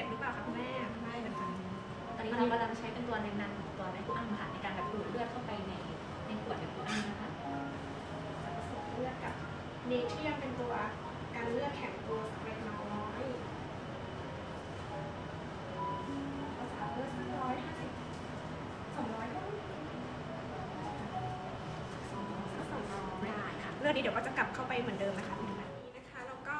จ็บหรือเปล่าคะคุณแม่ไม่นะคะตอนนี้เรากำลังใช้เป็นตัวในนั้นของตัวในผู้อ้ำค่ะในการแบบดูดเลือดเข้าไปในในขวดในผู้อ้ำนะคะจะผสมเลือดกับเนเทรียมเป็นตัวการเลือดแข็งตัวสเปรย์น้อยภาษาเลือดสักร้อยห้าสิบสองร้อยก็สองร้อยสักสองร้อยได้ค่ะเลือดนี้เดี๋ยวก็จะกลับเข้าไปเหมือนเดิมนะคะนี่นะคะแล้วก็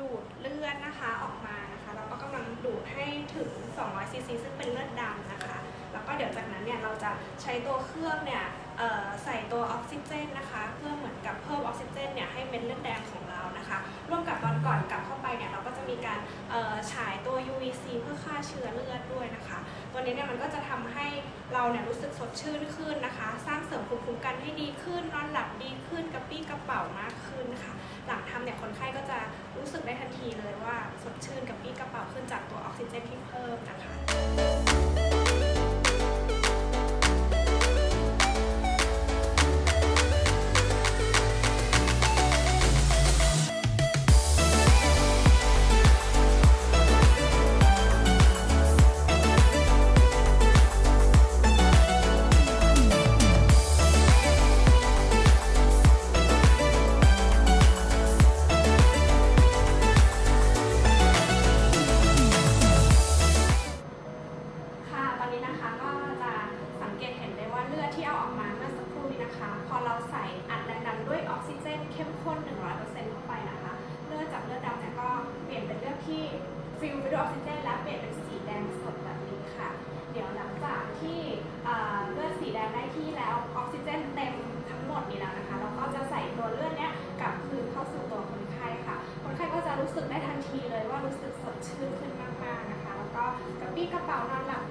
ดูดเลือดนะคะออกมานะคะแล้วก็กำลังดูดให้ถึง 200ซีซีซึ่งเป็นเลือดดำนะคะ แล้วก็เดี๋ยวจากนั้นเนี่ยเราจะใช้ตัวเครื่องเนี่ยใส่ตัวออกซิเจนนะคะเพื่อเหมือนกับเพิ่มออกซิเจนเนี่ยให้เม็ดเลือดแดงของเรานะคะ ร่วมกับตอนก่อนกลับเข้าไปเนี่ยเราก็จะมีการฉายตัว UVC เพื่อฆ่าเชื้อเลือดด้วยนะคะ ตัวนี้เนี่ยมันก็จะทำให้เราเนี่ยรู้สึกสดชื่นขึ้นนะคะ สร้างเสริมภูมิคุ้มกันให้ดีขึ้นนอนหลับดีขึ้นกระปี้กระเป๋ามากขึ้นนะคะหลังทำเนี่ยคนไข้ก็จะรู้สึกได้ทันทีเลยว่าสดชื่นกระปี้กระเป๋า ฟิลไปด้วยออกซิเจนและเปลี่ยนเป็นสีแดงสดแบบนี้ค่ะ เดี๋ยวหลังจากที่เลือดสีแดงได้ที่แล้วออกซิเจนเต็มทั้งหมดนี้แล้วนะคะเราก็จะใส่ตัวเลือดเนี้ยกลับคืนเข้าสู่ตัวคนไข้ค่ะ คนไข้ก็จะรู้สึกได้ทันทีเลยว่ารู้สึกสดชื่นขึ้นมากๆนะคะ แล้วก็กระปี้กระเป๋านอนหลับ